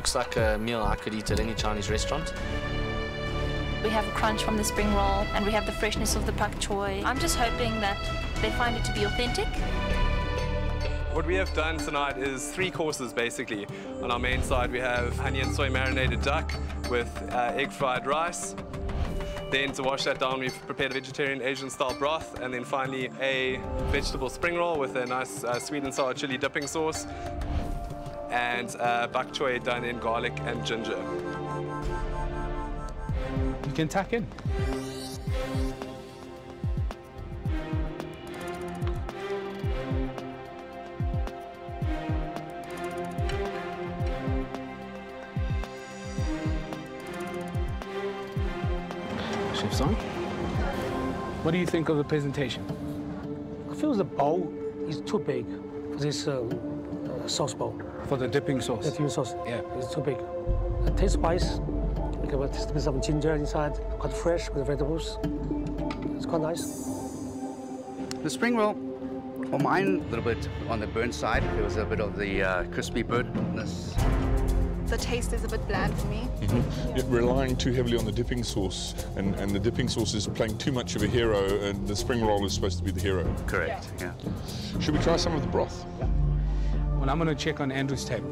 Looks like a meal I could eat at any Chinese restaurant. We have a crunch from the spring roll and we have the freshness of the pak choi. I'm just hoping that they find it to be authentic. What we have done tonight is three courses basically. On our main side we have honey and soy marinated duck with uh, egg fried rice. Then to wash that down we've prepared a vegetarian Asian style broth and then finally a vegetable spring roll with a nice uh, sweet and sour chili dipping sauce and uh, bak choy done in garlic and ginger. You can tack in. Chef Song, what do you think of the presentation? I feel the bowl is too big for this uh, sauce bowl. For the dipping sauce? The sauce? dipping sauce. Yeah. It's too big. The taste wise, okay, but there's some ginger inside, quite fresh with the vegetables. It's quite nice. The spring roll, well, mine a little bit on the burnt side. There was a bit of the uh, crispy burntness. The taste is a bit bland for me. Yet relying too heavily on the dipping sauce, and, and the dipping sauce is playing too much of a hero, and the spring roll is supposed to be the hero. Correct, yeah. Should we try some of the broth? Well, I'm going to check on Andrew's table.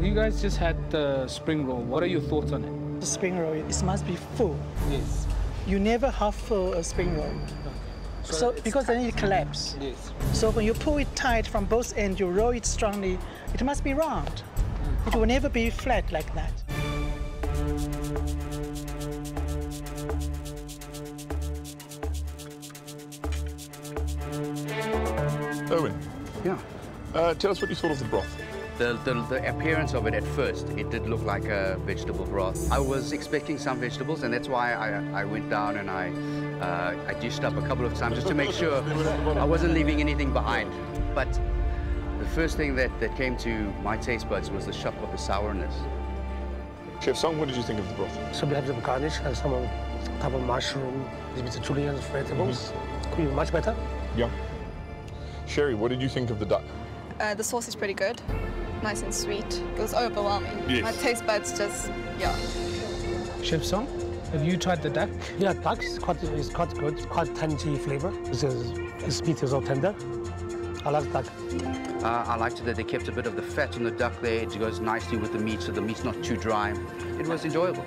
You guys just had the spring roll. What are your thoughts on it? The spring roll, it must be full. Yes. You never half full a spring roll. So, because then it collapses. Yes. So when you pull it tight from both ends, you roll it strongly, it must be round. It will never be flat like that. Owen, Yeah. Uh, tell us what you thought of the broth. The, the, the appearance of it at first, it did look like a vegetable broth. I was expecting some vegetables, and that's why I, I went down and I, uh, I dished up a couple of times just to make sure I wasn't leaving anything behind. But the first thing that, that came to my taste buds was the shock of the sourness. Chef Song, what did you think of the broth? So we have some garnish and some type of mushroom, little bit of julienne vegetables. Could be much better. Yeah. Sherry, what did you think of the duck? Uh, the sauce is pretty good, nice and sweet. It was overwhelming. Yes. My taste buds just, yeah. Chef Song, have you tried the duck? Yeah, duck is quite, is quite good, quite tangy flavor. It's, its meat is all tender. I like duck. Uh, I liked it that they kept a bit of the fat on the duck there. It goes nicely with the meat, so the meat's not too dry. It was enjoyable.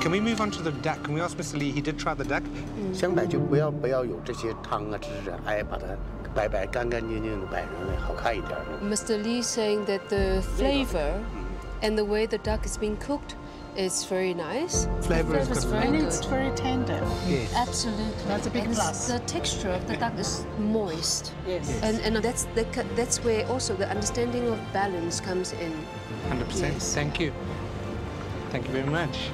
Can we move on to the duck? Can we ask Mr. Lee? He did try the duck. 香板就不要不要有这些汤啊汁啊，哎，把它 白白干干净净的摆上来，好看一点。 Mr. Lee saying that the flavor and the way the duck is being cooked is very nice. Flavor is good. very And good. it's very tender. Yes. Absolutely. That's a big and plus. The texture of the duck is moist. Yes. And, and that's, the, that's where also the understanding of balance comes in. 100%. Yes. Thank you. Thank you very much.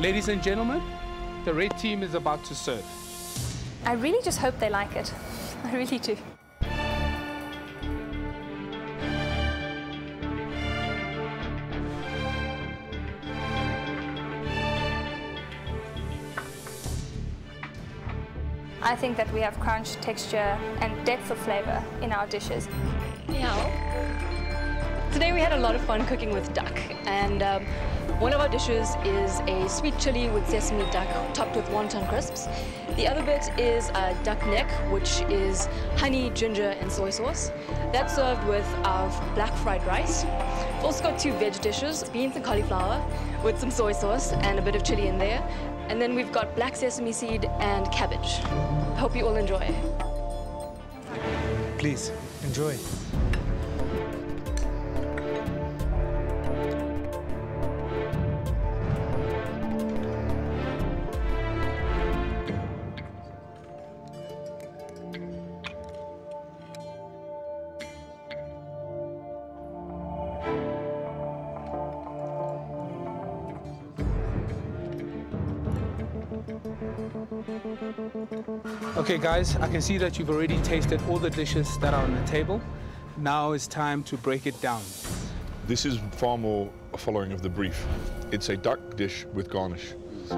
Ladies and gentlemen, the red team is about to serve. I really just hope they like it. I really do. I think that we have crunch, texture, and depth of flavor in our dishes. Today we had a lot of fun cooking with duck, and um, one of our dishes is a sweet chili with sesame duck topped with wonton crisps. The other bit is a duck neck, which is honey, ginger, and soy sauce. That's served with our black fried rice. Also got two veg dishes, beans and cauliflower, with some soy sauce and a bit of chili in there. And then we've got black sesame seed and cabbage. Hope you all enjoy. Please, enjoy. Okay, guys, I can see that you've already tasted all the dishes that are on the table. Now it's time to break it down. This is far more a following of the brief. It's a duck dish with garnish.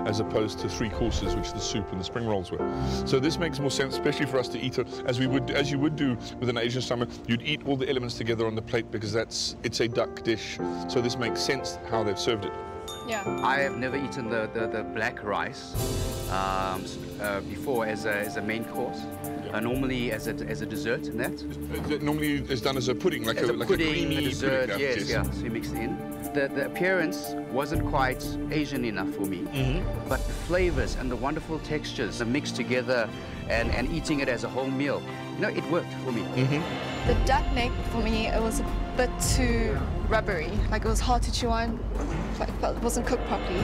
as opposed to three courses, which the soup and the spring rolls were. So this makes more sense, especially for us to eat it as we would, as you would do with an Asian summer. You'd eat all the elements together on the plate because that's it's a duck dish. So this makes sense how they've served it. Yeah. I have never eaten the, the, the black rice um, uh, before as a, as a main course. Uh, normally as a, as a dessert and that. It normally is done as a pudding, like as a, a, like pudding, a creamy dessert, pudding. yes, yeah. So you mix it in. The, the appearance wasn't quite Asian enough for me, Mm-hmm. but the flavors and the wonderful textures, the mixed together and, and eating it as a whole meal, you know, it worked for me. Mm-hmm. The duck neck, for me, it was a bit too rubbery. Like it was hard to chew on. Like felt it wasn't cooked properly.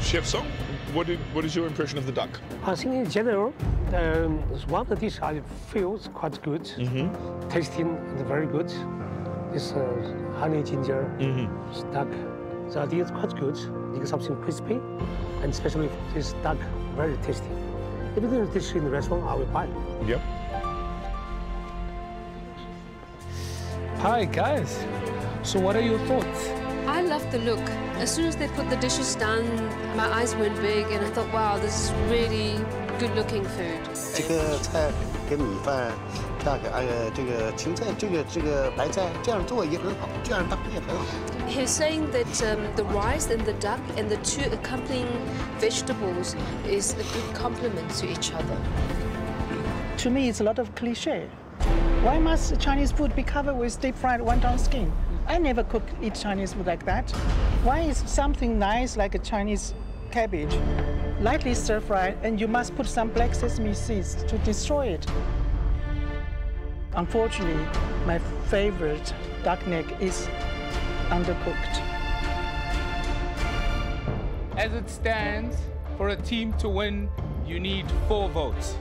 Chef Song, what, did, what is your impression of the duck? I think in general, um, it's one of the dishes I feel is quite good, Mm-hmm. tasting and very good. This uh, honey ginger Mm-hmm. duck, so I think it's quite good. You get something crispy, and especially this duck, very tasty. If there's a dish in the restaurant, I will buy. Yep. Hi, guys. So what are your thoughts? I love the look. As soon as they put the dishes down, my eyes went big and I thought, wow, this is really good looking food. 这个菜跟米饭加个呃这个芹菜，这个这个白菜这样做也很好，这样搭配也很好。 He's saying that um, the rice and the duck and the two accompanying vegetables is a good complement to each other. To me, it's a lot of cliche. Why must Chinese food be covered with deep fried wonton skin? I never cook eat Chinese food like that. Why is something nice like a Chinese cabbage lightly stir fried and you must put some black sesame seeds to destroy it? Unfortunately, my favorite duck neck is undercooked. As it stands, for a team to win, you need four votes.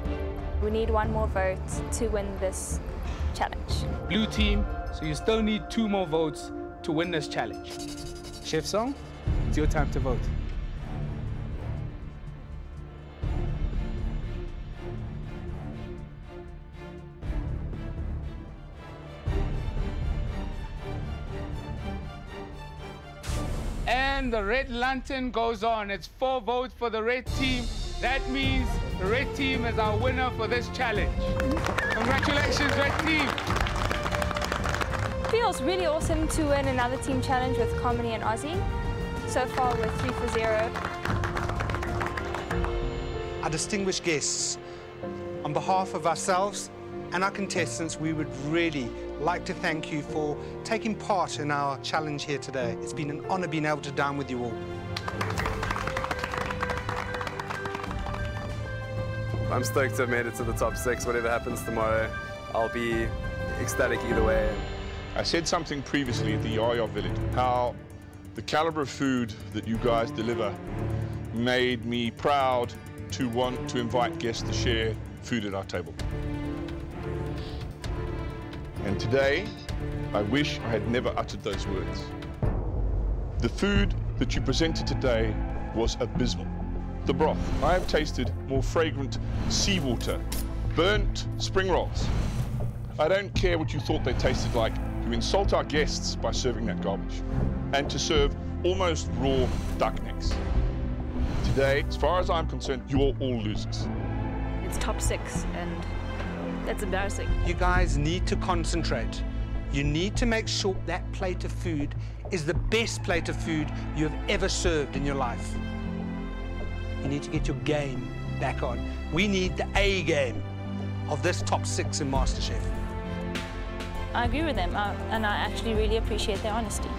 We need one more vote to win this challenge. Blue team, so you still need two more votes to win this challenge. Chef Song, it's your time to vote. And the red lantern goes on. It's four votes for the red team. That means the red team is our winner for this challenge. Congratulations, red team. It feels really awesome to win another team challenge with Comedy and Aussie. So far, we're three for zero. Our distinguished guests, on behalf of ourselves and our contestants, we would really like to thank you for taking part in our challenge here today. It's been an honor being able to dine with you all. I'm stoked to have made it to the top six. Whatever happens tomorrow, I'll be ecstatic either way. I said something previously at the Yaya Village, how the caliber of food that you guys deliver made me proud to want to invite guests to share food at our table. And today, I wish I had never uttered those words. The food that you presented today was abysmal. The broth, I have tasted more fragrant seawater, burnt spring rolls. I don't care what you thought they tasted like. You insult our guests by serving that garbage. And to serve almost raw duck necks. Today, as far as I'm concerned, you are all losers. It's top six, and that's embarrassing. You guys need to concentrate. You need to make sure that plate of food is the best plate of food you have ever served in your life. You need to get your game back on. We need the A game of this top six in MasterChef. I agree with them, uh, and I actually really appreciate their honesty.